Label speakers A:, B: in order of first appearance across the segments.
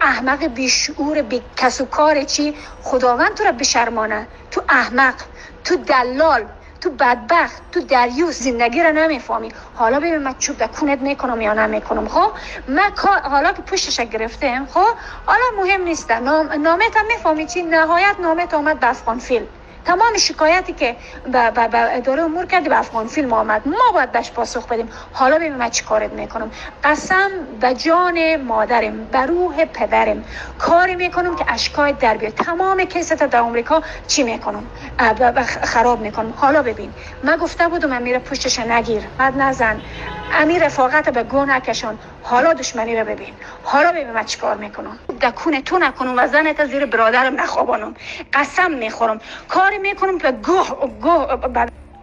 A: احمق بیشعور بی کس و کار چی؟ خداوند تو را بشرمانه. تو احمق تو دلال تو بدبخت تو دریوس زندگی رو نمی‌فهمی. حالا ببین من چوب کونت می‌کنم یا نمی‌کنم خب؟ من حالا که پشتش گرفتم خب؟ حالا مهم نیست. نام نامت هم می‌فهمی چی؟ نهایت نامت آمد به افغان فیلم. تمام شکایتی که به اداره امور کردی به افغان فیلم آمد. ما باید بهش پاسخ بدیم. حالا ببین من چی کارت می‌کنم. قسم به جان مادرم به روح پدرم. کاری می‌کنم که اشکای در بیاد. تمام کیست در امریکا چی می‌کنم؟ خراب می‌کنم. حالا ببین. من گفته بودم امیر پشتش نگیر. بعد نزن. امیر رفاقت به گو نکشان. حالا دشمنی رو ببین. حالا ببین من چیکار می‌کنم. دکونه تو نکنم و زنت زیر برادرم نخوابانم. قسم می‌خورم. کاری می‌کنم که گوه گوه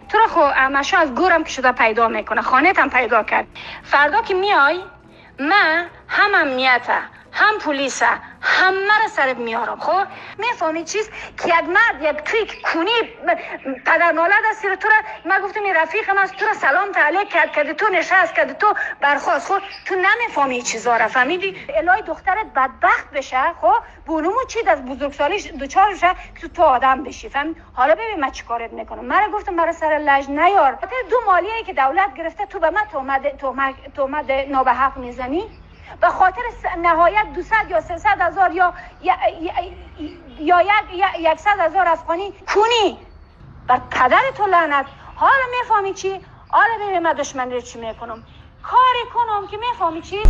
A: تو رو خو امشا از گورم که شده پیدا می‌کنه. خانه هم پیدا کرد. فردا که میای من هم امنیته هم پلیسه همه رو سرت میارم خب؟ می‌فهمی چیز؟ که یک مرد یک توی کونی پدر نالد است تو را من گفتم این رفیقم است تو را سلام تعلیق کرد کرد تو نشست کرد تو برخواست خب؟ تو نمی‌فهمی چیزا را فهمیدی؟ الهی دخترت بدبخت بشه خب؟ بونمو چی از بزرگسالیش دوچار بشه؟ که تو آدم بشی فهم حالا ببین من چیکارت می‌کنم. من گفتم مرا سر لج نیار. دو مالیه که دولت گرفته تو به من تومد تومد نابحق می‌زنی؟ به خاطر نهایت 200 یا 300 هزار یا یا یک صد هزار افغانی کونی. بر پدر تو لعنت. حالا می‌فهمی چی؟ حالا ببین من دشمنی چی می‌کنم. کاری کنم که می‌فهمی چی؟